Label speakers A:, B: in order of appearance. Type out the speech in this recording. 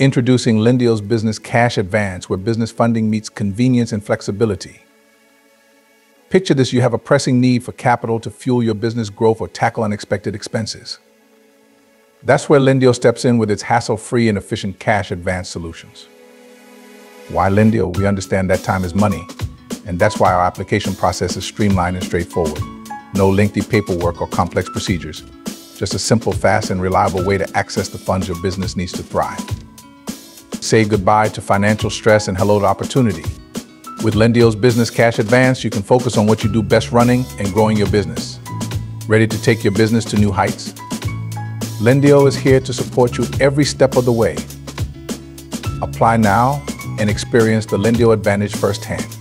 A: Introducing Lendio's Business Cash Advance, where business funding meets convenience and flexibility. Picture this, you have a pressing need for capital to fuel your business growth or tackle unexpected expenses. That's where Lendio steps in with its hassle-free and efficient cash advance solutions. Why Lendio? We understand that time is money, and that's why our application process is streamlined and straightforward. No lengthy paperwork or complex procedures, just a simple, fast, and reliable way to access the funds your business needs to thrive. Say goodbye to financial stress and hello to opportunity. With Lendio's Business Cash Advance, you can focus on what you do best running and growing your business. Ready to take your business to new heights? Lendio is here to support you every step of the way. Apply now and experience the Lendio advantage firsthand.